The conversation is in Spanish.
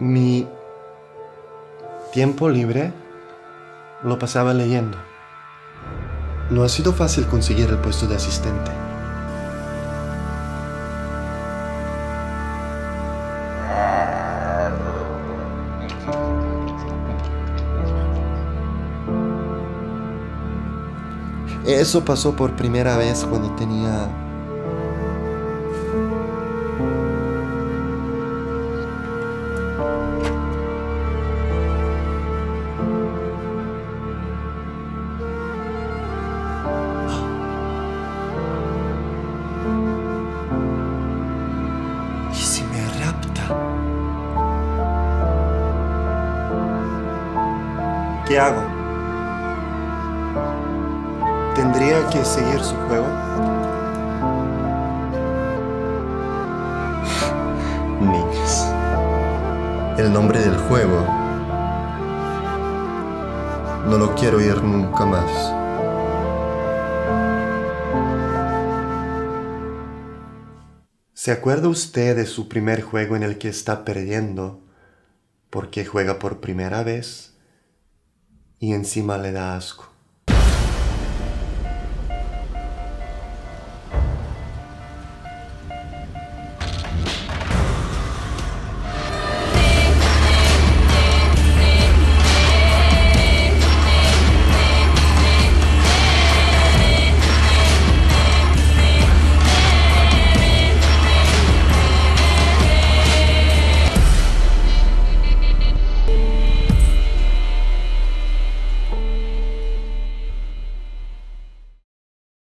Mi tiempo libre lo pasaba leyendo. No ha sido fácil conseguir el puesto de asistente. Eso pasó por primera vez cuando tenía... ¿Qué hago? ¿Tendría que seguir su juego? Niños. El nombre del juego. No lo quiero oír nunca más. ¿Se acuerda usted de su primer juego en el que está perdiendo porque juega por primera vez y encima le da asco?